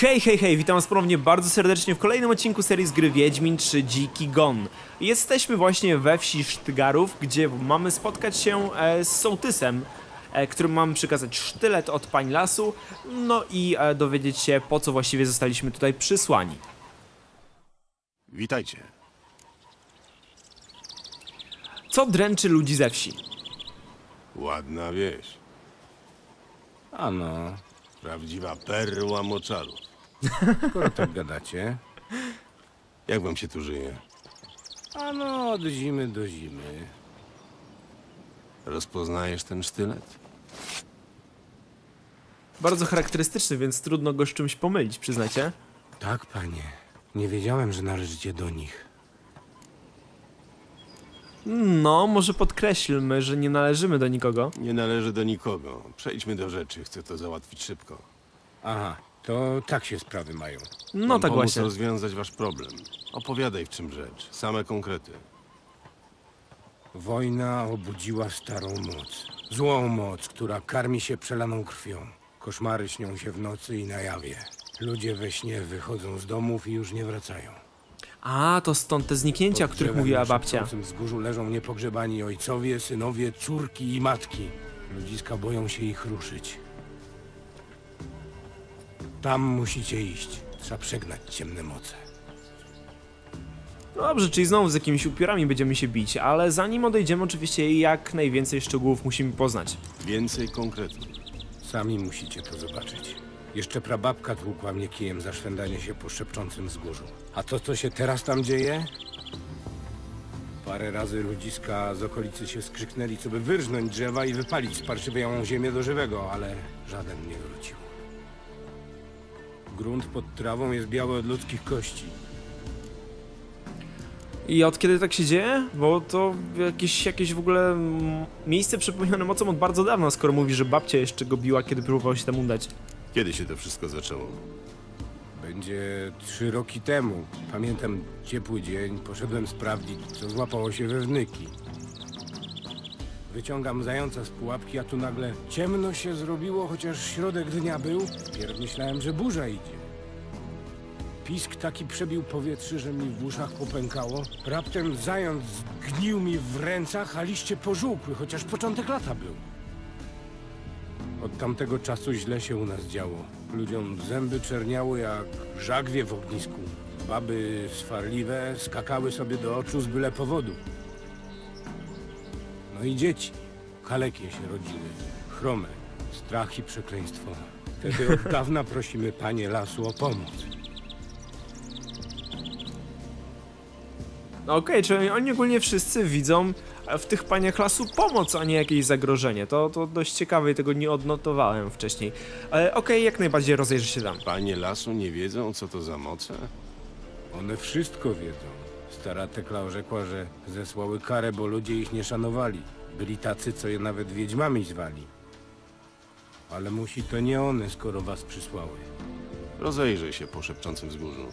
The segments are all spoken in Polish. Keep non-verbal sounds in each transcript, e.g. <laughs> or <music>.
Hej, hej, hej, witam was ponownie bardzo serdecznie w kolejnym odcinku serii z gry Wiedźmin 3 Dziki Gon. Jesteśmy właśnie we wsi Sztygarów, gdzie mamy spotkać się e, z sołtysem, e, którym mamy przekazać sztylet od pań lasu, no i e, dowiedzieć się po co właściwie zostaliśmy tutaj przysłani. Witajcie. Co dręczy ludzi ze wsi? Ładna wieś. Ano, Prawdziwa perła moczaru. Skoro tak gadacie. Jak wam się tu żyje? Ano, od zimy do zimy. Rozpoznajesz ten sztylet? Bardzo charakterystyczny, więc trudno go z czymś pomylić, przyznacie? Tak, panie. Nie wiedziałem, że należycie do nich. No, może podkreślmy, że nie należymy do nikogo. Nie należy do nikogo. Przejdźmy do rzeczy. Chcę to załatwić szybko. Aha, to tak się sprawy mają. No Mam tak pomóc właśnie. rozwiązać wasz problem. Opowiadaj w czym rzecz. Same konkrety. Wojna obudziła starą moc. Złą moc, która karmi się przelaną krwią. Koszmary śnią się w nocy i na jawie. Ludzie we śnie wychodzą z domów i już nie wracają. A, to stąd te zniknięcia, o których mówiła babcia. szepczącym wzgórzu leżą niepogrzebani ojcowie, synowie, córki i matki. Ludziska boją się ich ruszyć. Tam musicie iść. Trzeba przegnać ciemne moce. No dobrze, czyli znowu z jakimiś upiorami będziemy się bić, ale zanim odejdziemy oczywiście jak najwięcej szczegółów musimy poznać. Więcej konkretów. Sami musicie to zobaczyć. Jeszcze prababka tłukła mnie kijem za szwendanie się po szepczącym wzgórzu. A to, co się teraz tam dzieje? Parę razy ludziska z okolicy się skrzyknęli, co by wyrżnąć drzewa i wypalić sparszywiałą ziemię do żywego, ale żaden nie wrócił. Grunt pod trawą jest biały od ludzkich kości. I od kiedy tak się dzieje? Bo to jakieś, jakieś w ogóle miejsce przypomniane mocą od bardzo dawna, skoro mówi, że babcia jeszcze go biła, kiedy próbował się tam udać. Kiedy się to wszystko zaczęło? Będzie trzy roki temu. Pamiętam ciepły dzień, poszedłem sprawdzić, co złapało się we wnyki. Wyciągam zająca z pułapki, a tu nagle ciemno się zrobiło, chociaż środek dnia był. Pierw myślałem, że burza idzie. Pisk taki przebił powietrze, że mi w uszach popękało. Raptem zając zgnił mi w rękach, a liście pożółkły, chociaż początek lata był. Od tamtego czasu źle się u nas działo. Ludziom zęby czerniały jak żagwie w ognisku. Baby swarliwe skakały sobie do oczu z byle powodu. No i dzieci. Kalekie się rodziły. Chrome. Strach i przekleństwo. Wtedy od <laughs> dawna prosimy panie lasu o pomoc. No Okej, czyli oni ogólnie wszyscy widzą w tych paniach lasu pomoc, a nie jakieś zagrożenie. To, to dość ciekawe i tego nie odnotowałem wcześniej. Ale okej, jak najbardziej rozejrzę się tam. Panie lasu nie wiedzą, co to za moce? One wszystko wiedzą. Stara Tekla orzekła, że zesłały karę, bo ludzie ich nie szanowali. Byli tacy, co je nawet wiedźmami zwali. Ale musi to nie one, skoro was przysłały. Rozejrzyj się po szepczącym wzgórzu.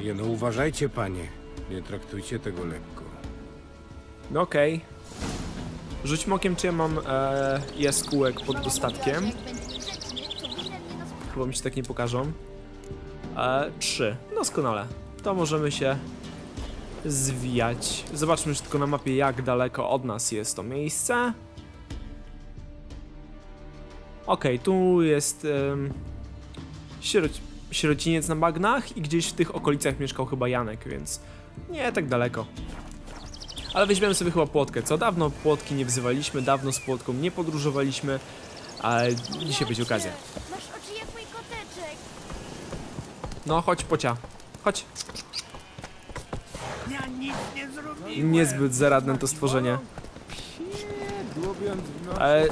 Jeno, uważajcie, panie. Nie traktujcie tego lekko. No okej. Rzućmy okiem, czy ja mam e, jaskółek pod dostatkiem. Chyba mi się tak nie pokażą. E, trzy. Doskonale. To możemy się zwijać. Zobaczmy już tylko na mapie, jak daleko od nas jest to miejsce. Okej, tu jest sieroc sierociniec na bagnach i gdzieś w tych okolicach mieszkał chyba Janek, więc nie tak daleko. Ale weźmiemy sobie chyba płotkę, co dawno płotki nie wzywaliśmy, dawno z płotką nie podróżowaliśmy, ale dzisiaj będzie okazja. Masz oczy jak mój koteczek. No chodź pocia, chodź. Nic nie zrobiłem. Niezbyt zaradne to stworzenie. Ale.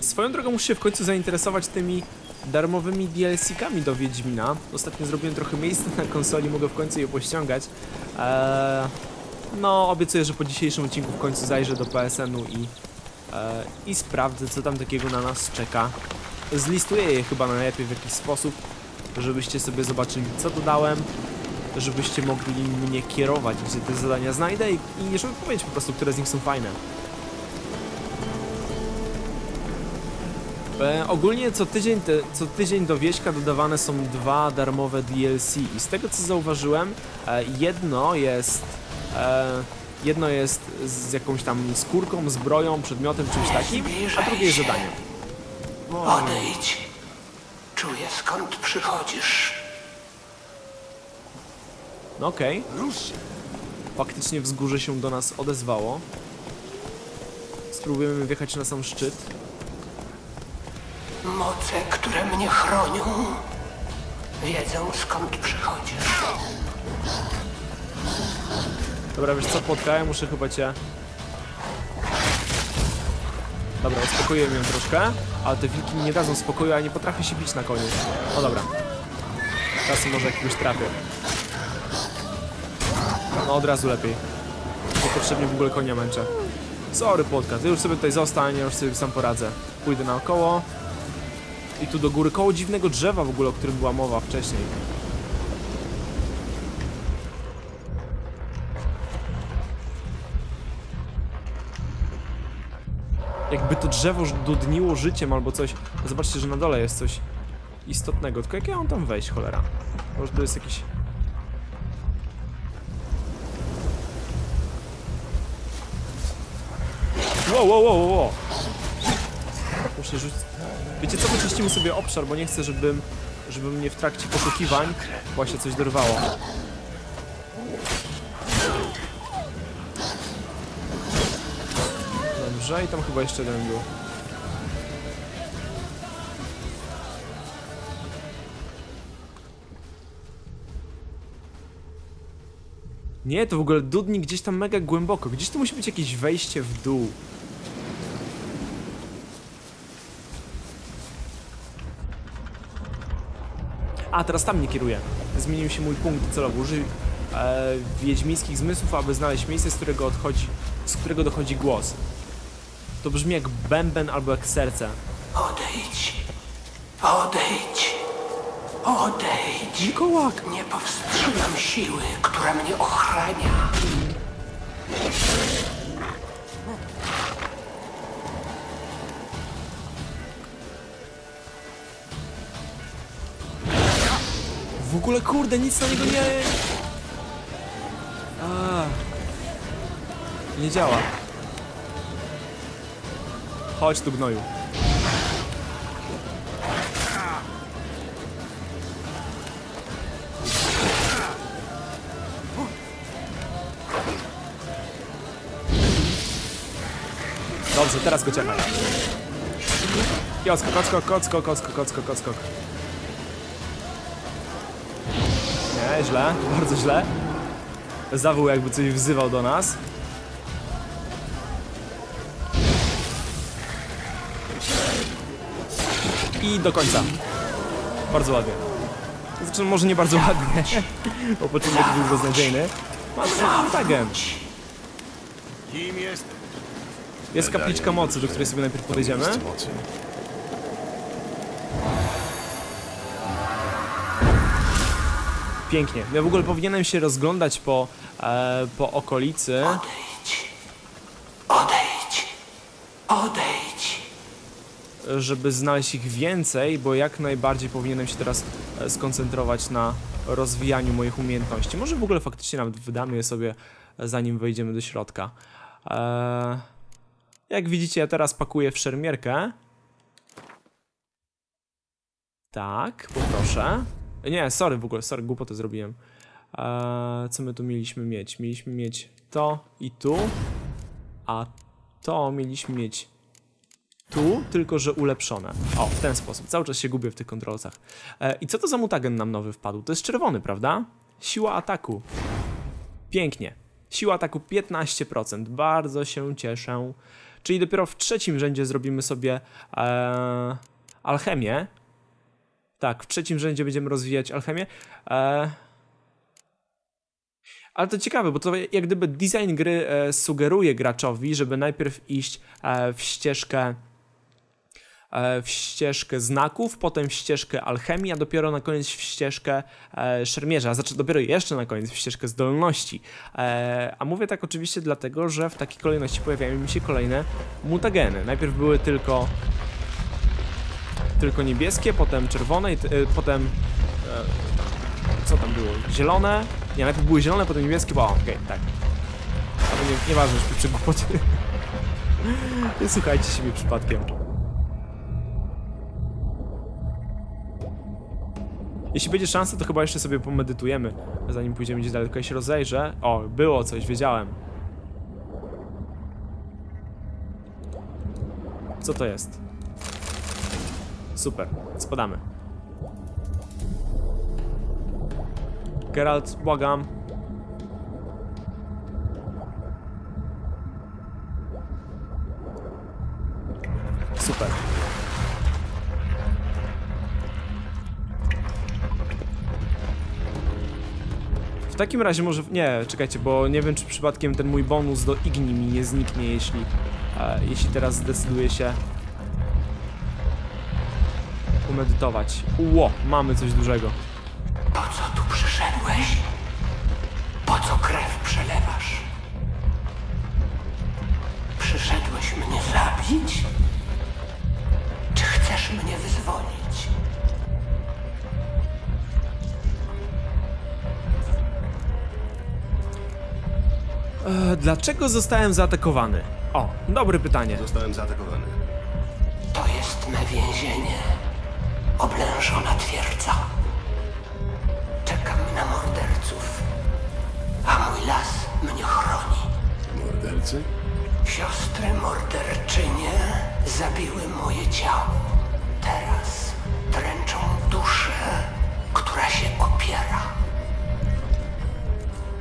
Swoją drogą muszę się w końcu zainteresować tymi darmowymi DLC-kami do Wiedźmina. Ostatnio zrobiłem trochę miejsca na konsoli, mogę w końcu je pościągać. Eee, no, obiecuję, że po dzisiejszym odcinku w końcu zajrzę do PSN-u i, e, i sprawdzę, co tam takiego na nas czeka. Zlistuję je chyba najlepiej w jakiś sposób, żebyście sobie zobaczyli, co dodałem, żebyście mogli mnie kierować, gdzie te zadania znajdę i, i żeby powiedzieć po prostu, które z nich są fajne. E, ogólnie co tydzień, te, co tydzień do wieśka dodawane są dwa darmowe DLC i z tego co zauważyłem, e, jedno jest e, jedno jest z jakąś tam skórką, zbroją, przedmiotem, czymś takim, a drugie jest zadaniem. Odejdź. Czuję skąd przychodzisz. No okej. Faktycznie wzgórze się do nas odezwało. Spróbujemy wjechać na sam szczyt. Moce, które mnie chronią, wiedzą skąd przychodzisz. Dobra, wiesz co, płotka, ja muszę chyba cię... Dobra, uspokoiłem ją troszkę, ale te wilki mi nie dadzą spokoju, a nie potrafię się bić na koniu. O dobra. Teraz może jakiegoś trafię. No od razu lepiej. Niepotrzebnie w ogóle konia męczę. Sorry płotka, ty już sobie tutaj zostań, już sobie sam poradzę. Pójdę naokoło. I tu do góry, koło dziwnego drzewa w ogóle, o którym była mowa wcześniej. jakby to drzewo dudniło życiem albo coś. Zobaczcie, że na dole jest coś istotnego. Tylko jak ja mam tam wejść, cholera? Może to jest jakiś... Wow, wow, wow, wow. Muszę rzucić... Wiecie co, wyczyścimy sobie obszar, bo nie chcę, żebym... Żeby mnie w trakcie poszukiwań właśnie coś dorwało. Dobrze, i tam chyba jeszcze jeden był. Nie, to w ogóle dudni gdzieś tam mega głęboko. Gdzieś tu musi być jakieś wejście w dół. A, teraz tam nie kieruję. Zmienił się mój punkt celowy. Użyj e, wiedźmińskich zmysłów, aby znaleźć miejsce, z którego odchodzi, z którego dochodzi głos. To brzmi jak bęben albo jak serce. Odejdź. Odejdź. Odejdź. Mikołak! Nie powstrzymam siły, która mnie ochrania. W ogóle kurde, nic na niego nie... A. Nie działa. Chodź tu gnoju. Dobrze, teraz go czekaj. Kocko, kocko, kocko, kocko, kocko, kocko. Nie, źle, <laughs> bardzo źle. Zawył jakby coś wzywał do nas. I do końca. Bardzo ładnie. Znaczy, może nie bardzo ładnie, <laughs> bo początek był beznadziejny. Mamy tagem. Kim jest? Jest kapliczka mocy, do której sobie najpierw podejdziemy. Pięknie. Ja w ogóle powinienem się rozglądać po, e, po okolicy. Odejdź. Odejdź. Odejdź. żeby znaleźć ich więcej, bo jak najbardziej powinienem się teraz e, skoncentrować na rozwijaniu moich umiejętności. Może w ogóle faktycznie nawet wydamy je sobie, e, zanim wejdziemy do środka. Eee, jak widzicie, ja teraz pakuję w szermierkę. Tak, poproszę. Nie, sorry w ogóle, sorry, głupotę zrobiłem. Eee, co my tu mieliśmy mieć? Mieliśmy mieć to i tu, a to mieliśmy mieć tu, tylko że ulepszone. O, w ten sposób. Cały czas się gubię w tych kontrolcach. E, I co to za mutagen nam nowy wpadł? To jest czerwony, prawda? Siła ataku. Pięknie. Siła ataku 15%. Bardzo się cieszę. Czyli dopiero w trzecim rzędzie zrobimy sobie e, alchemię. Tak, w trzecim rzędzie będziemy rozwijać alchemię. E, ale to ciekawe, bo to jak gdyby design gry e, sugeruje graczowi, żeby najpierw iść e, w ścieżkę e, w ścieżkę znaków, potem w ścieżkę alchemii, a dopiero na koniec w ścieżkę e, szermierza, znaczy dopiero jeszcze na koniec w ścieżkę zdolności. E, a mówię tak oczywiście dlatego, że w takiej kolejności pojawiają mi się kolejne mutageny. Najpierw były tylko tylko niebieskie, potem czerwone i e, potem... E, co tam było? Zielone? Nie, najpierw były zielone, potem niebieskie, bo okej, tak. Ale nie, nieważne, już pieprze głupoty. <laughs> Nie słuchajcie siebie przypadkiem. Jeśli będzie szansa, to chyba jeszcze sobie pomedytujemy, zanim pójdziemy gdzieś daleko. Ja się rozejrzę. O, było coś, wiedziałem. Co to jest? Super, spadamy. Geralt, błagam. Super. W takim razie może... Nie, czekajcie, bo nie wiem, czy przypadkiem ten mój bonus do Igni mi nie zniknie, jeśli... E, jeśli teraz zdecyduję się... Umedytować. Ło, mamy coś dużego. Po co tu przyszedłeś? Po co krew przelewasz? Przyszedłeś mnie zabić? Czy chcesz mnie wyzwolić? E, dlaczego zostałem zaatakowany? O, dobre pytanie. Zostałem zaatakowany. To jest me więzienie. Siostry morderczynie zabiły moje ciało. Teraz dręczą duszę, która się opiera.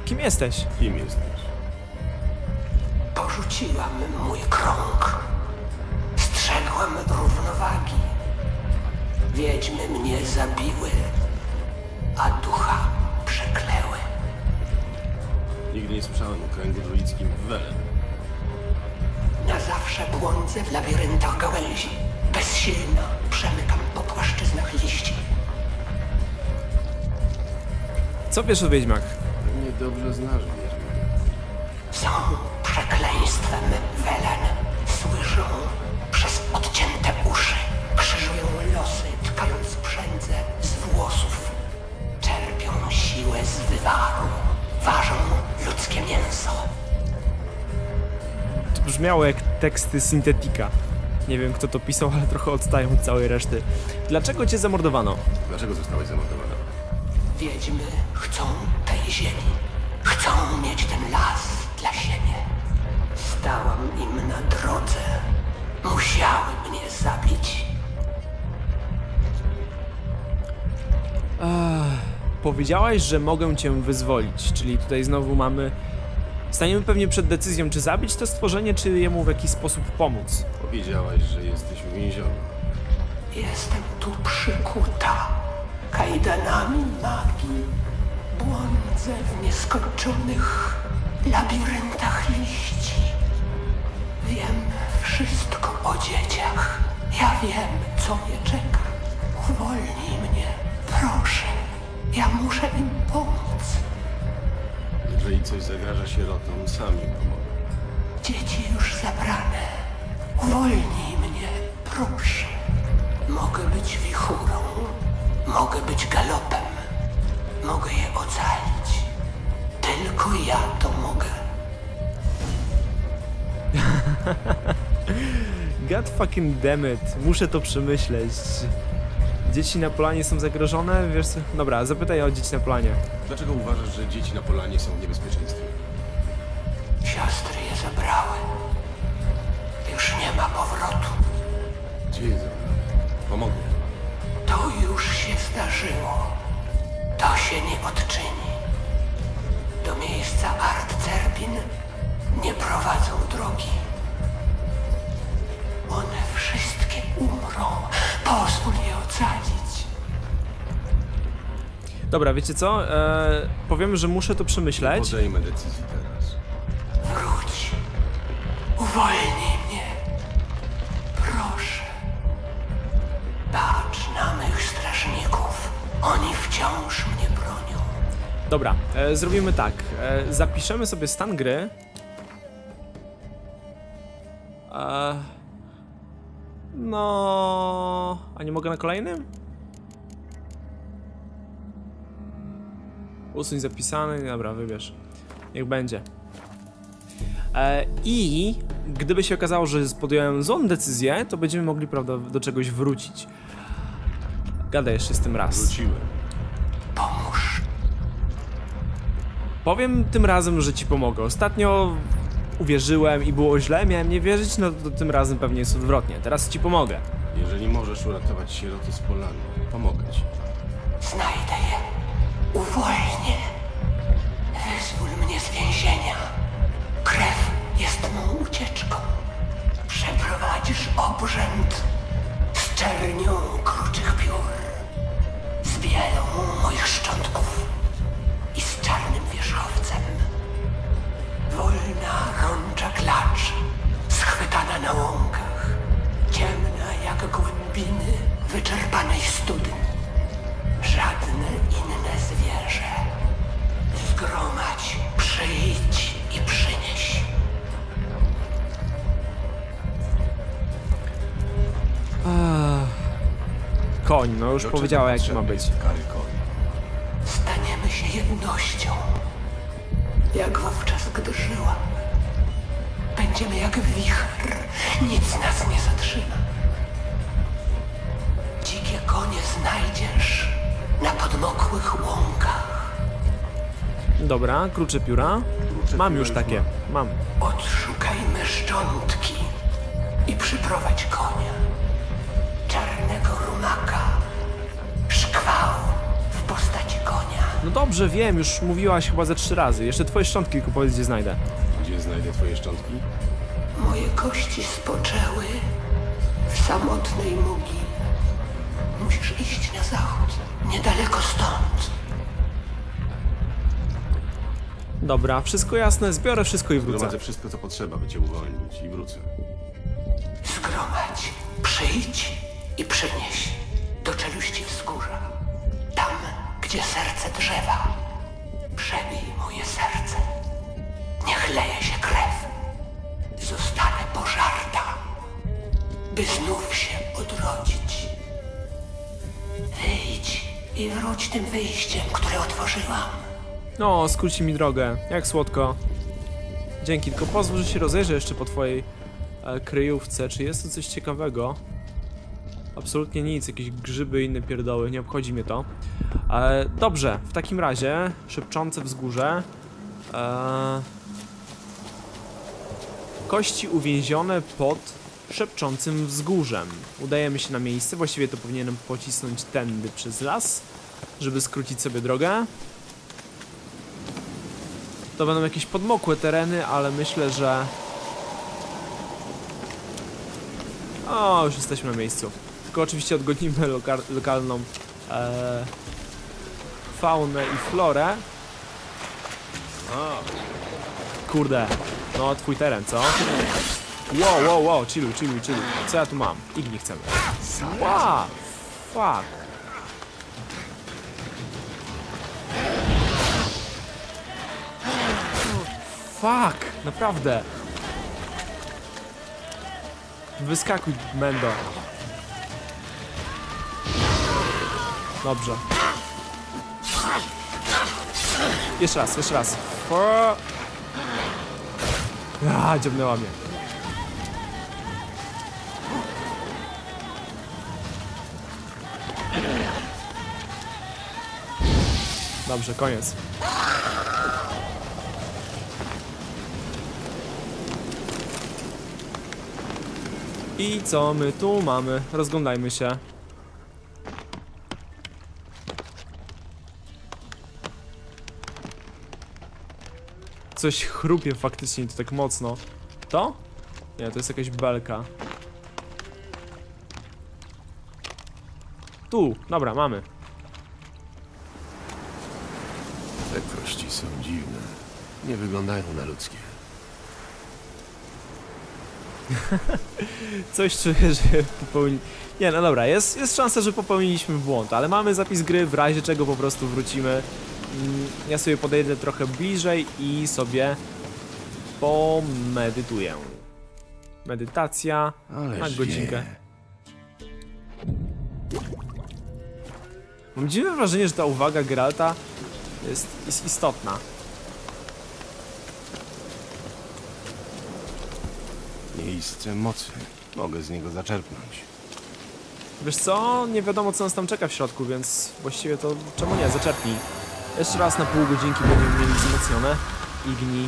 Kim jesteś? Kim jesteś? Porzuciłam mój krąg. Strzegłam równowagi. Wiedźmy mnie zabiły, a ducha przekleły. Nigdy nie słyszałem o kręgu druickim w Welen. Zawsze błądzę w labiryntach gałęzi. Bezsilna przemykam po płaszczyznach liści. Co wiesz o wiedźmach? Pewnie dobrze znasz Wiedźmę. Są przekleństwem Welen. Słyszą przez odcięte uszy. Krzyżują losy, tkając sprzędze z włosów. Czerpią siłę z wywaru. Ważą ludzkie mięso. To brzmiało jak teksty syntetika. Nie wiem kto to pisał, ale trochę odstają od całej reszty. Dlaczego cię zamordowano? Dlaczego zostałeś zamordowana? Wiedźmy chcą tej ziemi. Chcą mieć ten las dla siebie. Stałam im na drodze. Musiały mnie zabić. Powiedziałaś, że mogę cię wyzwolić, czyli tutaj znowu mamy... Staniemy pewnie przed decyzją, czy zabić to stworzenie, czy jemu w jakiś sposób pomóc. Powiedziałaś, że jesteś uwięziona. Jestem tu przykuta kajdanami magii. Błądzę w nieskończonych labiryntach liści. Wiem wszystko o dzieciach. Ja wiem, co je czeka. Uwolnij mnie, proszę. Ja muszę im pomóc. Jeżeli coś zagraża sierotom, sami pomogą. Dzieci już zabrane. Uwolnij mnie, proszę. Mogę być wichurą, mogę być galopem, mogę je ocalić. Tylko ja to mogę. <laughs> God fucking damn it, muszę to przemyśleć. Dzieci na polanie są zagrożone? Wiesz co? Dobra, zapytaj o dzieci na polanie. Dlaczego uważasz, że dzieci na polanie są w niebezpieczeństwie? Siostry je zabrały. Już nie ma powrotu. Gdzie je zabrali? Pomogę. To już się zdarzyło. To się nie odczyni. Do miejsca Art Cerbin nie prowadzą drogi. One wszystkie umrą. Pozwól je ocalić. Dobra, wiecie co? Eee, powiem, że muszę to przemyśleć. Podejmę decyzję teraz. Wróć. Uwolnij mnie. Proszę. Patrz na mych strażników. Oni wciąż mnie bronią. Dobra, e, zrobimy tak. E, zapiszemy sobie stan gry. E, No, a nie mogę na kolejnym? Usuń zapisany, dobra, wybierz. Niech będzie. E, I gdyby się okazało, że podjąłem złą decyzję, to będziemy mogli, prawda, do czegoś wrócić. Gadaj jeszcze z tym raz. Wróciłem. Pomóż. Powiem tym razem, że ci pomogę. Ostatnio uwierzyłem i było źle, miałem nie wierzyć, no to tym razem pewnie jest odwrotnie. Teraz ci pomogę. Jeżeli możesz uratować sieroty z polanu, pomogę ci. Znajdę je. Uwolnię. Wyzwól mnie z więzienia. Krew jest mą ucieczką. Przeprowadzisz obrzęd z czernią kruczych piór, z bielą moich szczątków i z czarnym wierzchowcem. Wolna rącza klacz, schwytana na łąkach, ciemna jak głębiny wyczerpanej studni. Żadne inne zwierzę. Zgromadź, przyjdź i przynieś. Koń, no już powiedziała jak potrzebny ma być. jest wówczas, gdy żyła. Będziemy jak wicher. Nic nas nie zatrzyma. Dzikie konie znajdziesz na podmokłych łąkach. Dobra, krucze pióra. Krucze Mam pióra już już takie, mam. Odszukajmy szczątki i przyprowadź konia. No dobrze, wiem, już mówiłaś chyba ze trzy razy. Jeszcze twoje szczątki tylko powiedz, gdzie znajdę. Gdzie znajdę twoje szczątki? Moje kości spoczęły w samotnej mogile. Musisz iść na zachód, niedaleko stąd. Dobra, wszystko jasne, zbiorę wszystko i wrócę. Gromadzę wszystko, co potrzeba, by cię uwolnić i wrócę. Zgromadź, przyjdź by znów się odrodzić. Wyjdź i wróć tym wyjściem, które otworzyłam. No, skróci mi drogę, jak słodko. Dzięki, tylko pozwól, że się rozejrzę jeszcze po twojej e, kryjówce. Czy jest tu coś ciekawego? Absolutnie nic, jakieś grzyby inne pierdoły, nie obchodzi mnie to. E, dobrze, w takim razie, szepczące wzgórze. E, kości uwięzione pod szepczącym wzgórzem. Udajemy się na miejsce, właściwie to powinienem pocisnąć tędy przez las, żeby skrócić sobie drogę. To będą jakieś podmokłe tereny, ale myślę, że... O, już jesteśmy na miejscu. Tylko oczywiście odgonimy loka lokalną e, faunę i florę. Kurde, no twój teren, co? Wow, wow, wow, chilluj, chilluj, chilluj. Co ja tu mam? Ich nie chcemy. Wow, fuck. Fuck, naprawdę. Wyskakuj, Mendo. Dobrze. Jeszcze raz, jeszcze raz. O! A, dziabnęła mnie. Dobrze, koniec. I co my tu mamy? Rozglądajmy się. Coś chrupie faktycznie to tak mocno. To? Nie, to jest jakaś belka. Tu, dobra, mamy. są dziwne. Nie wyglądają na ludzkie. <laughs> Coś czuję, że popełni... Nie, no dobra, jest, jest szansa, że popełniliśmy błąd, ale mamy zapis gry, w razie czego po prostu wrócimy. Mm, ja sobie podejdę trochę bliżej i sobie pomedytuję. Medytacja Ależ na godzinkę. Mam dziwne wrażenie, że ta uwaga Geralta jest, jest istotna. Miejsce mocy. Mogę z niego zaczerpnąć. Wiesz co? Nie wiadomo co nas tam czeka w środku, więc właściwie to czemu nie? Zaczerpnij. Jeszcze raz na pół godzinki będziemy mieli wzmocnione. Igni.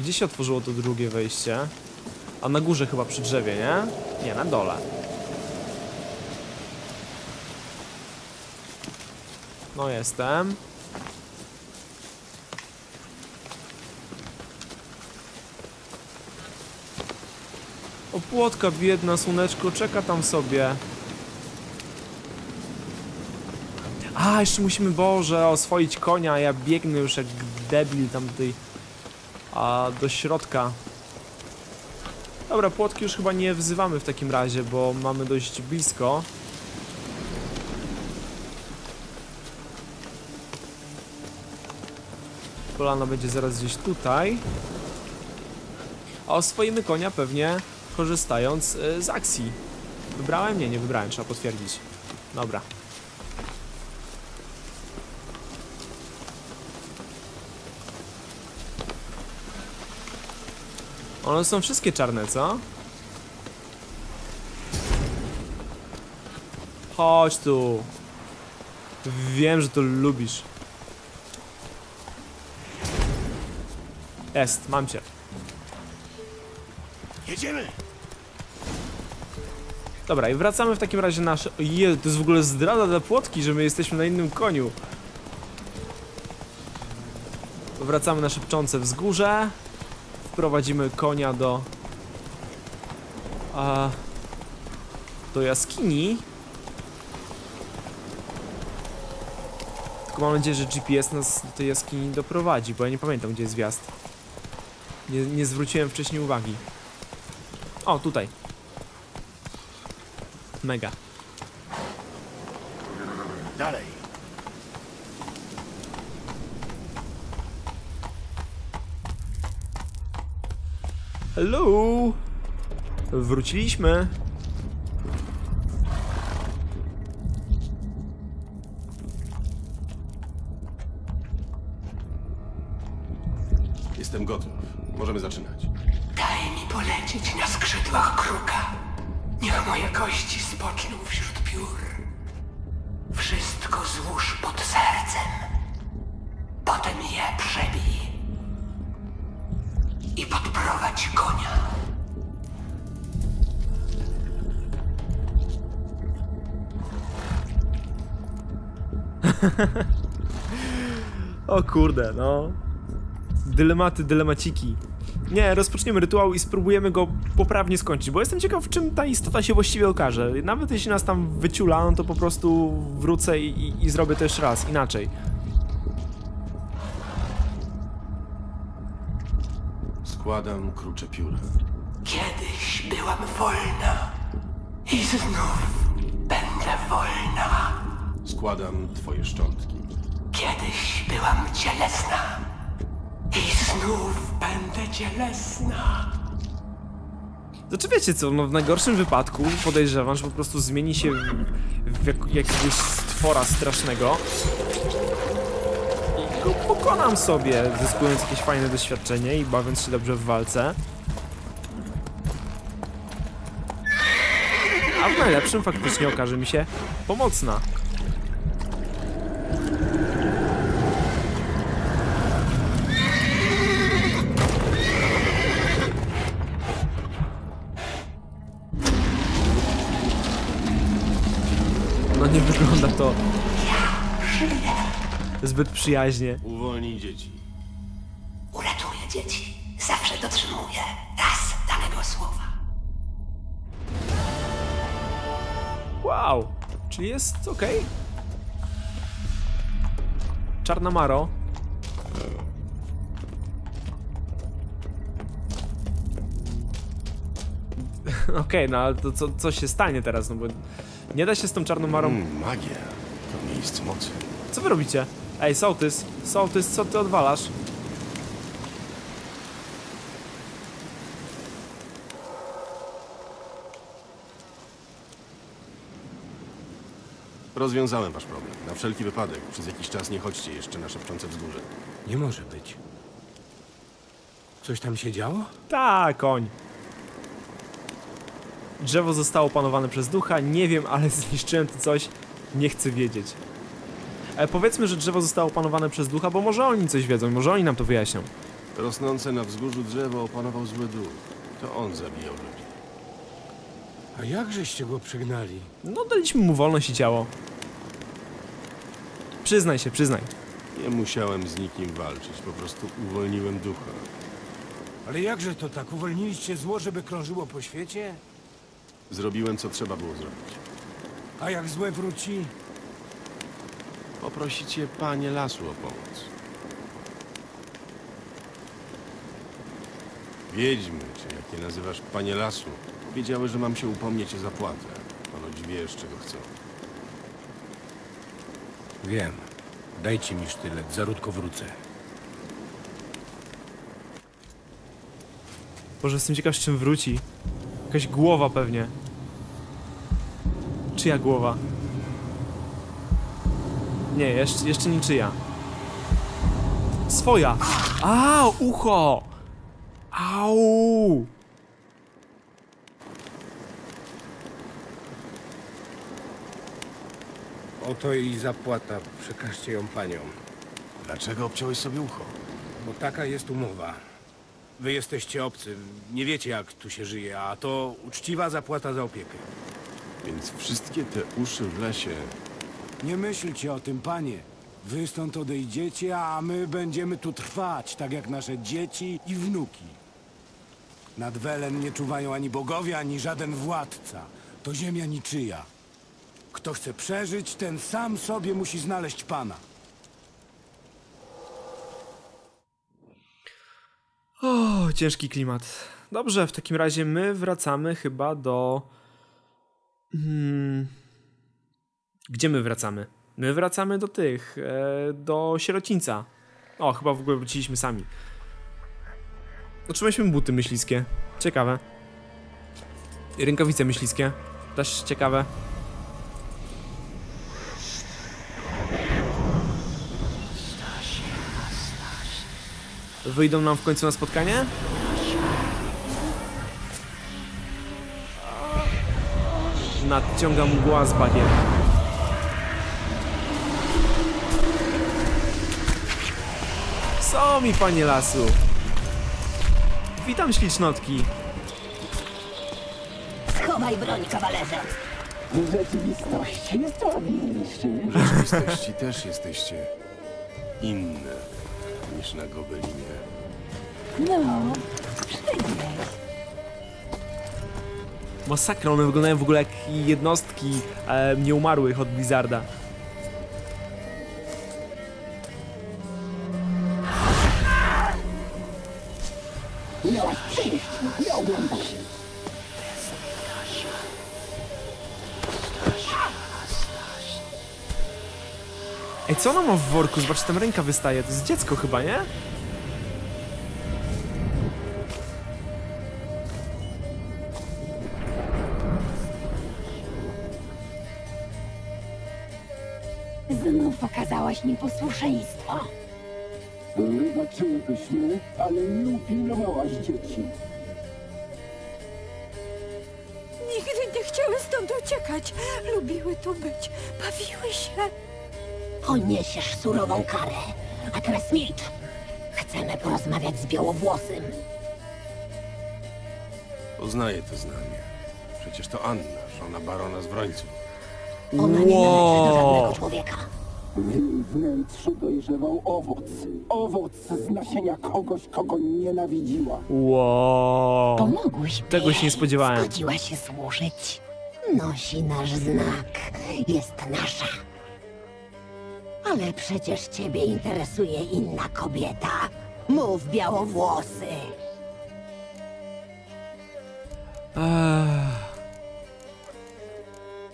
Gdzie się otworzyło to drugie wejście? A na górze chyba przy drzewie, nie? Nie, na dole. No jestem. Opłotka biedna, słoneczko, czeka tam sobie. A, jeszcze musimy, Boże, oswoić konia, ja biegnę już jak debil tam tutaj a, do środka. Dobra, płotki już chyba nie wzywamy w takim razie, bo mamy dość blisko. Polana będzie zaraz gdzieś tutaj. A oswoimy konia pewnie korzystając y, z akcji. Wybrałem? Nie, nie wybrałem, trzeba potwierdzić. Dobra. One są wszystkie czarne, co? Chodź tu. Wiem, że to lubisz. Jest, mam cię. Jedziemy! Dobra, i wracamy w takim razie nasze... Je, to jest w ogóle zdrada dla płotki, że my jesteśmy na innym koniu. Wracamy na szepczące wzgórze. Wprowadzimy konia do... A, do jaskini. Tylko mam nadzieję, że GPS nas do tej jaskini doprowadzi, bo ja nie pamiętam, gdzie jest wjazd. Nie, nie zwróciłem wcześniej uwagi. O, tutaj. Mega. Dalej! Hello! Wróciliśmy. Polecieć na skrzydłach kruka. Niech moje kości spoczną wśród piór. Wszystko złóż pod sercem. Potem je przebij. I podprowadź konia. <laughs> O kurde, no. Dylematy, dylemaciki. Nie, rozpoczniemy rytuał i spróbujemy go poprawnie skończyć, bo jestem ciekaw, w czym ta istota się właściwie okaże. Nawet jeśli nas tam wyciula, no to po prostu wrócę i, i, i zrobię to jeszcze raz, inaczej. Składam krucze pióra. Kiedyś byłam wolna. I znów będę wolna. Składam twoje szczątki. Kiedyś byłam cielesna. Znów będę cielesna. Znaczy wiecie co, no w najgorszym wypadku podejrzewam, że po prostu zmieni się w, w jak, jakiegoś stwora strasznego i go pokonam sobie, zyskując jakieś fajne doświadczenie i bawiąc się dobrze w walce. A w najlepszym faktycznie okaże mi się pomocna. Wygląda to zbyt przyjaźnie. Uwolnij dzieci. Uratuję dzieci. Zawsze dotrzymuję raz danego słowa. Wow, czyli jest ok. Czarna Maro. <laughs> Okej, no ale to co, co się stanie teraz, no bo nie da się z tą czarną Marą... Mm, magia. To miejsce mocy. Co wy robicie? Ej, Sołtys, Sołtys, co ty odwalasz? Rozwiązałem wasz problem. Na wszelki wypadek. Przez jakiś czas nie chodźcie jeszcze na szepczące wzgórze. Nie może być. Coś tam się działo? Tak, koń. Drzewo zostało opanowane przez ducha, nie wiem, ale <laughs> zniszczyłem to coś, nie chcę wiedzieć. E, powiedzmy, że drzewo zostało opanowane przez ducha, bo może oni coś wiedzą, może oni nam to wyjaśnią. Rosnące na wzgórzu drzewo opanował zły duch. To on zabijał ludzi. A jakżeście go przygnali? No, daliśmy mu wolność i ciało. Przyznaj się, przyznaj. Nie musiałem z nikim walczyć, po prostu uwolniłem ducha. Ale jakże to tak? Uwolniliście zło, żeby krążyło po świecie? Zrobiłem, co trzeba było zrobić. A jak złe wróci? Poprosicie panie lasu o pomoc. Wiedźmy, czy jak je nazywasz panie lasu, wiedziały, że mam się upomnieć o zapłatę. Ponoć wiesz, czego chcą. Wiem. Dajcie mi sztylet, zaródko wrócę. Boże, jestem ciekaw, z czym wróci. Jakaś głowa pewnie. Czyja głowa? Nie, jeszcze, jeszcze niczyja. Swoja! A, ucho! Au! Oto i zapłata. Przekażcie ją paniom. Dlaczego obciąłeś sobie ucho? Bo taka jest umowa. Wy jesteście obcy, nie wiecie jak tu się żyje, a to uczciwa zapłata za opiekę. Więc wszystkie te uszy w lesie... Nie myślcie o tym, panie. Wy stąd odejdziecie, a my będziemy tu trwać, tak jak nasze dzieci i wnuki. Nad Welen nie czuwają ani bogowie, ani żaden władca. To ziemia niczyja. Kto chce przeżyć, ten sam sobie musi znaleźć pana. O, ciężki klimat. Dobrze, w takim razie my wracamy chyba do. Hmm. Gdzie my wracamy? My wracamy do tych. E, do sierocińca. O, chyba w ogóle wróciliśmy sami. Otrzymaliśmy buty myśliskie. Ciekawe. Rękawice myśliskie. Też ciekawe. Wyjdą nam w końcu na spotkanie? Nadciąga mgła z bagiem. Co mi, panie lasu? Witam ślicznotki. Schowaj broń, kawalerze. W rzeczywistości też jesteście inne niż na Gobelinie. No, Masakra, one wyglądają w ogóle jak jednostki e, nieumarłych od Blizzarda. Ej, co ona ma w worku? Zobacz, tam ręka wystaje. To jest dziecko chyba, nie? Okazałaś nieposłuszeństwo. Wybaczyłybyśmy, ale nie upilnowałaś dzieci. Nigdy nie chciały stąd uciekać. Lubiły tu być. Bawiły się. Poniesiesz surową karę. A teraz milcz. Chcemy porozmawiać z Białowłosym. Poznaję to znamie. Przecież to Anna, żona barona z Wrońców. Ona nie należy do żadnego człowieka. W jej wnętrzu dojrzewał owoc. Owoc z nasienia kogoś, kogo nienawidziła. Wow. Pomogłyśmy Tego się nie spodziewałem. Zgodziła się służyć. Nosi nasz znak. Jest nasza. Ale przecież ciebie interesuje inna kobieta. Mów białowłosy. Ech.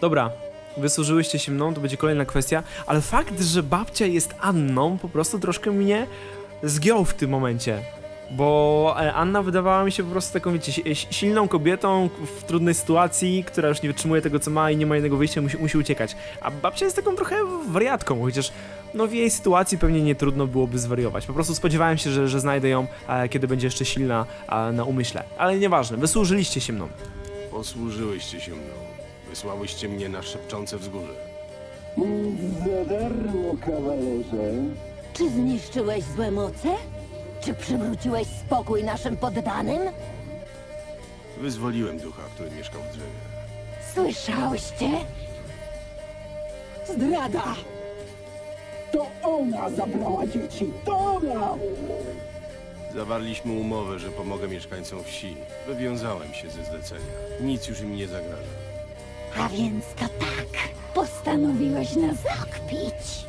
Dobra, wysłużyłyście się mną, to będzie kolejna kwestia, ale fakt, że babcia jest Anną, po prostu troszkę mnie zgiął w tym momencie. Bo e, Anna wydawała mi się po prostu taką, wiecie, si- si- silną kobietą w trudnej sytuacji, która już nie wytrzymuje tego, co ma i nie ma innego wyjścia, musi, musi uciekać. A babcia jest taką trochę wariatką, chociaż no w jej sytuacji pewnie nie trudno byłoby zwariować. Po prostu spodziewałem się, że, że znajdę ją, e, kiedy będzie jeszcze silna e, na umyśle. Ale nieważne, wysłużyliście się mną. Posłużyłyście się mną. Wysłałyście mnie na szepczące wzgórze. Nic za darmo, kawalerze. Czy zniszczyłeś złe moce? Czy przywróciłeś spokój naszym poddanym? Wyzwoliłem ducha, który mieszkał w drzewie. Słyszałyście? Zdrada! To ona zabrała dzieci, to ona! Zawarliśmy umowę, że pomogę mieszkańcom wsi. Wywiązałem się ze zlecenia. Nic już im nie zagraża. A więc to tak. Postanowiłeś nas zakpić.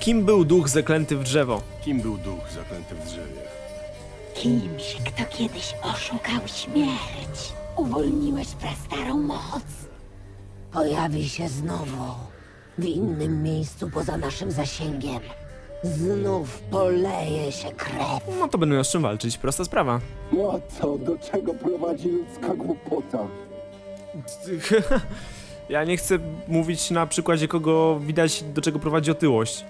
Kim był duch zaklęty w drzewo? Kim był duch zaklęty w drzewie? Kimś, kto kiedyś oszukał śmierć. Uwolniłeś prastarą moc. Pojawi się znowu. W innym miejscu poza naszym zasięgiem. Znów poleje się krew. No to będą z czym walczyć, prosta sprawa. No to do czego prowadzi ludzka głupota? <laughs> ja nie chcę mówić na przykładzie kogo widać do czego prowadzi otyłość.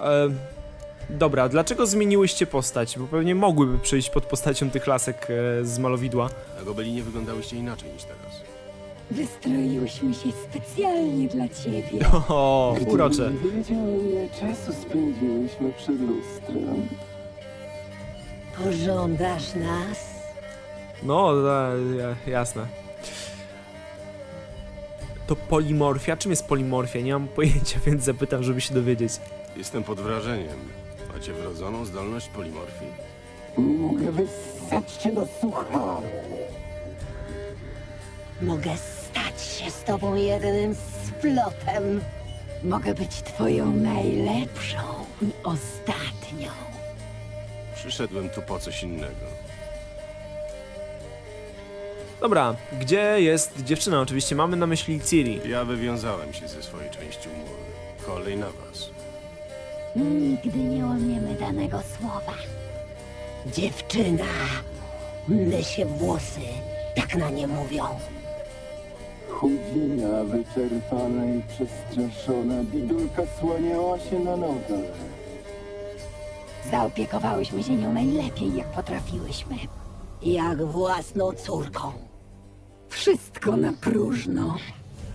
E, dobra, dlaczego zmieniłyście postać? Bo pewnie mogłyby przyjść pod postacią tych lasek e, z malowidła. Na Gobelinie wyglądałyście inaczej niż teraz. Wystroiłyśmy się specjalnie dla ciebie. <laughs> O, urocze. Gdybym wiedział, ile czasu spędziłyśmy przed lustrem. Pożądasz nas? No, e, jasne. To polimorfia? Czym jest polimorfia? Nie mam pojęcia, <laughs> więc zapytam, żeby się dowiedzieć. Jestem pod wrażeniem. Macie wrodzoną zdolność polimorfii? Mogę wyssać cię do sucha. Mogę stać się z tobą jednym splotem. Mogę być twoją najlepszą i ostatnią. Przyszedłem tu po coś innego. Dobra, gdzie jest dziewczyna? Oczywiście mamy na myśli Ciri. Ja wywiązałem się ze swojej części umowy. Kolej na was. Nigdy nie łamiemy danego słowa. Dziewczyna, my się włosy, tak na nie mówią. Chudzina, wyczerpana i przestraszona, bidulka słaniała się na nogach. Zaopiekowałyśmy się nią najlepiej, jak potrafiłyśmy. Jak własną córką. Wszystko na próżno.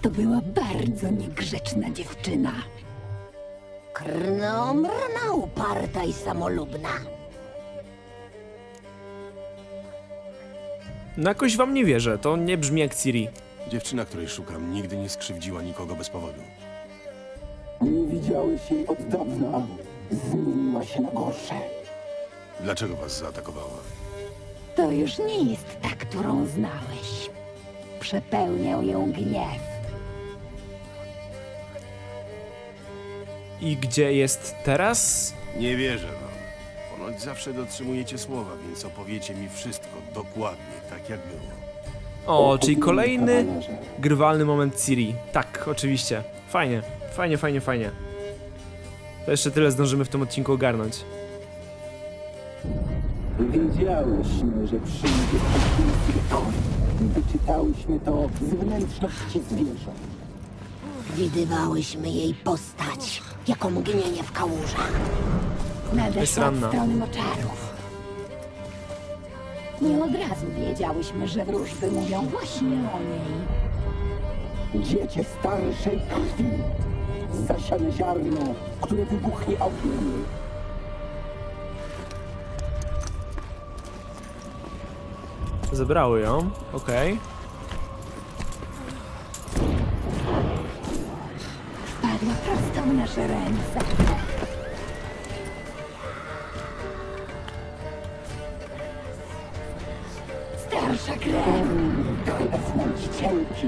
To była bardzo niegrzeczna dziewczyna. Krnomrna, uparta i samolubna. No jakoś wam nie wierzę, to nie brzmi jak Ciri. Dziewczyna, której szukam, nigdy nie skrzywdziła nikogo bez powodu. Nie widziałeś jej od dawna. Zmieniła się na gorsze. Dlaczego was zaatakowała? To już nie jest ta, którą znałeś. Przepełniał ją gniew. I gdzie jest teraz? Nie wierzę wam. Ponoć zawsze dotrzymujecie słowa, więc opowiecie mi wszystko dokładnie, tak jak było. O, czyli kolejny grywalny moment Ciri. Tak, oczywiście. Fajnie, fajnie, fajnie, fajnie. To jeszcze tyle zdążymy w tym odcinku ogarnąć. Wiedziałyśmy, że przyjdzie. Wyczytałyśmy to z wnętrzności zwierząt. Widywałyśmy jej postać, jako mgnienie w kałużach. Nadeszła od strony moczarów. Nie od razu wiedziałyśmy, że wróżby mówią właśnie o niej. Dziecię starszej krwi. Zasiane ziarno, które wybuchnie ogniem. Zebrały ją, okej. Padła prosto w nasze ręce. Starsza krew. To chyba znęścielki.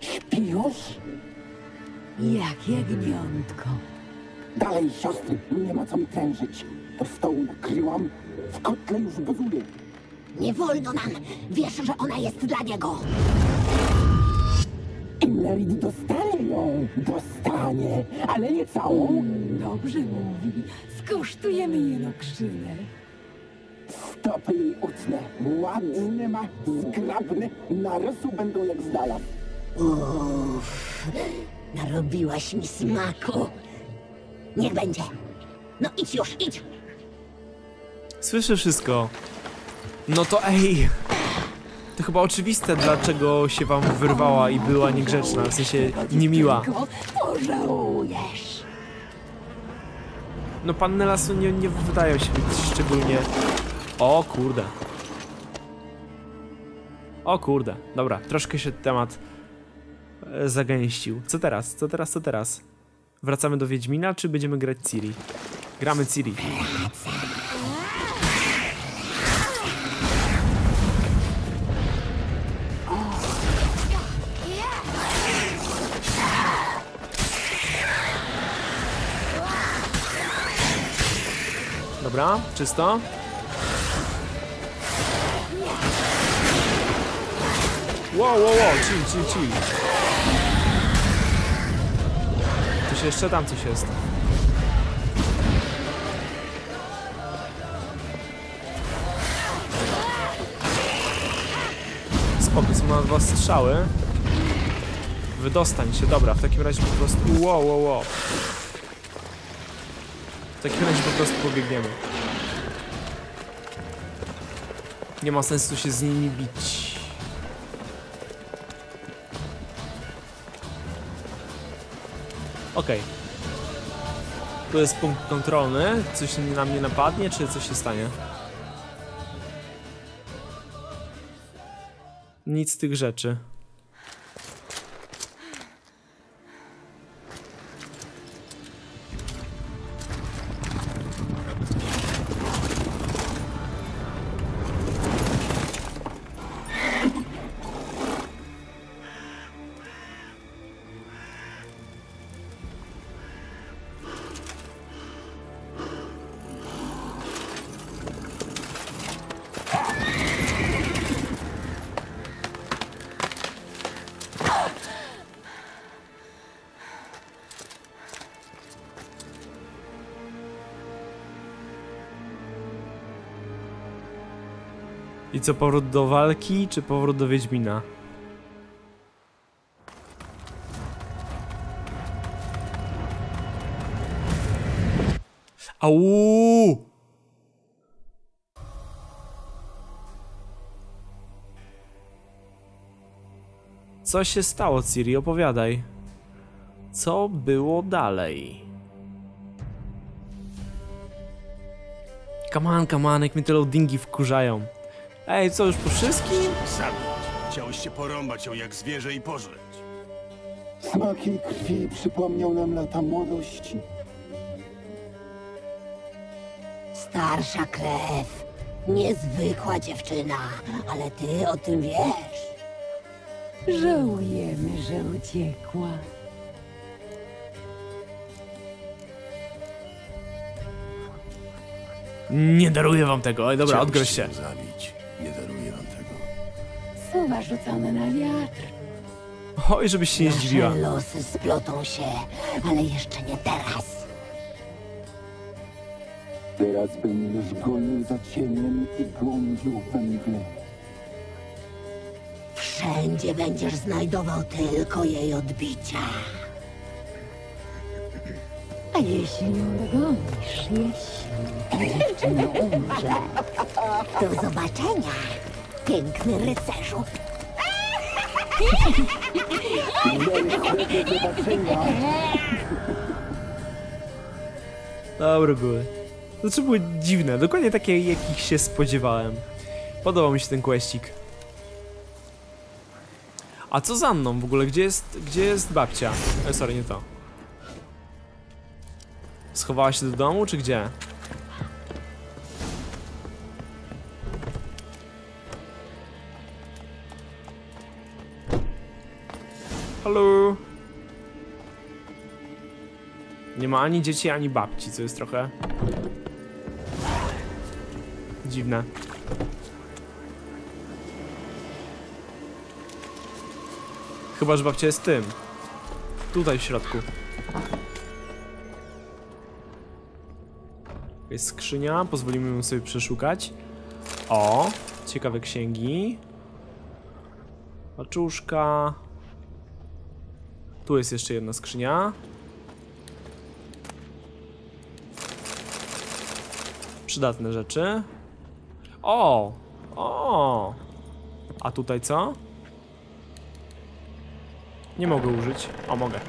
Śpi już? Jak jagniątko. Dalej, siostry, nie ma co mi tężyć. Do stołu nakryłam, w kotle już gotuje. Nie wolno nam. Wiesz, że ona jest dla niego. Imerid dostanie ją, dostanie, ale nie całą. Dobrze mówi. Skosztujemy jenokrzynę. Stopy jej utnę, ładne ma, zgrabne, na rosół będą jak zdala. Uff, narobiłaś mi smaku. Niech będzie. No idź już, idź. Słyszę wszystko. No to ej. To chyba oczywiste, dlaczego się wam wyrwała i była niegrzeczna, w sensie niemiła. Pożałujesz. No panny lasu nie, nie wydają się być szczególnie... O kurde. O kurde. Dobra, troszkę się temat e, zagęścił. Co teraz? Co teraz? Co teraz? Wracamy do Wiedźmina, czy będziemy grać Ciri? Gramy Ciri. Dobra, czysto. Wow, wow, wow, chill, chill, chill. Coś jeszcze tam coś jest. Spoko, są na dwa strzały. Wydostań się, dobra, w takim razie po prostu... Wow, wow, wow. W takim razie po prostu pobiegniemy. Nie ma sensu się z nimi bić. Okej. Tu jest punkt kontrolny. Coś na mnie napadnie, czy coś się stanie? Nic z tych rzeczy. I co, powrót do walki, czy powrót do Wiedźmina? Au! Co się stało, Ciri? Opowiadaj. Co było dalej? Come on, come on, jak mnie te loadingi wkurzają. Ej, co już po wszystkim? Zabić. Chciałyście porąbać ją jak zwierzę i pożreć. Smak jej krwi przypomniał nam lata młodości. Starsza krew. Niezwykła dziewczyna, ale ty o tym wiesz. Żałujemy, że uciekła. Nie daruję wam tego. Oj, dobra, odgroź się. Ją zabić. Słowa rzucone na wiatr. Oj, żebyś się nie zdziwiła. Nasze losy splotą się, ale jeszcze nie teraz. Teraz będziesz gonił za cieniem i głądził we mgle. Wszędzie będziesz znajdował tylko jej odbicia. A jeśli ją dogonisz, jeśli... Dziewczyna umrze. Do zobaczenia, piękny rycerzu. Dobre były. Znaczy były dziwne, dokładnie takie jakich się spodziewałem. Podobał mi się ten questik. A co za mną w ogóle? Gdzie jest, gdzie jest babcia? E, sorry, nie to. Schowała się do domu, czy gdzie? Nie ma ani dzieci, ani babci, co jest trochę... Dziwne. Chyba, że babcia jest tym. Tutaj w środku. Jest skrzynia, pozwolimy ją sobie przeszukać. O, ciekawe księgi. Paczuszka. Tu jest jeszcze jedna skrzynia. Przydatne rzeczy. O! O! A tutaj co? Nie mogę użyć. O, mogę.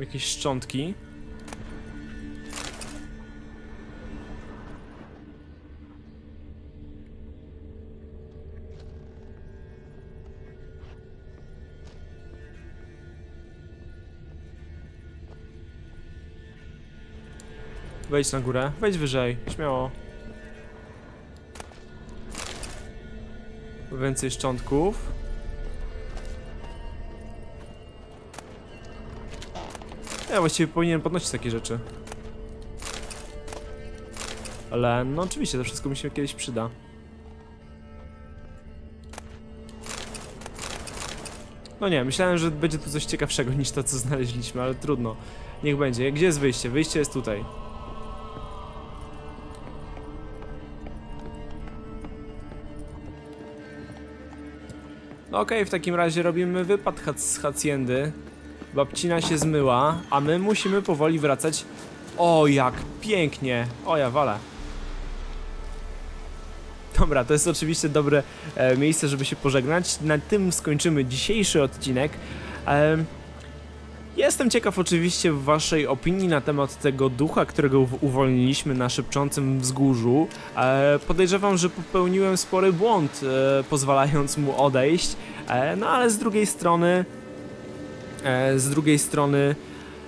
Jakieś szczątki. Wejdź na górę, wejdź wyżej, śmiało. Więcej szczątków. Ja właściwie powinienem podnosić takie rzeczy. Ale no oczywiście, to wszystko mi się kiedyś przyda. No nie, myślałem, że będzie tu coś ciekawszego niż to, co znaleźliśmy, ale trudno. Niech będzie. Gdzie jest wyjście? Wyjście jest tutaj. No okej, w takim razie robimy wypad z Haciendy. Babcina się zmyła, a my musimy powoli wracać. O, jak pięknie! O, ja walę. Dobra, to jest oczywiście dobre e, miejsce, żeby się pożegnać. Na tym skończymy dzisiejszy odcinek. Em, Jestem ciekaw oczywiście waszej opinii na temat tego ducha, którego uw- uwolniliśmy na szepczącym wzgórzu. E, podejrzewam, że popełniłem spory błąd, e, pozwalając mu odejść, e, no ale z drugiej strony, z drugiej strony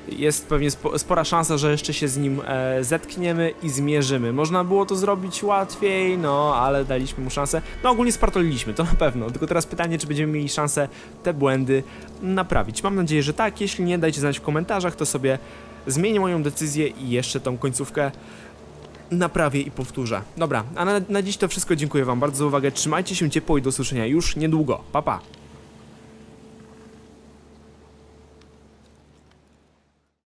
jest pewnie spo, spora szansa, że jeszcze się z nim e, zetkniemy i zmierzymy. Można było to zrobić łatwiej, no ale daliśmy mu szansę. No ogólnie spartoliliśmy, to na pewno. Tylko teraz pytanie, czy będziemy mieli szansę te błędy naprawić. Mam nadzieję, że tak. Jeśli nie, dajcie znać w komentarzach, to sobie zmienię moją decyzję i jeszcze tą końcówkę naprawię i powtórzę. Dobra, a na, na dziś to wszystko. Dziękuję wam bardzo za uwagę. Trzymajcie się ciepło i do usłyszenia już niedługo. Pa, pa.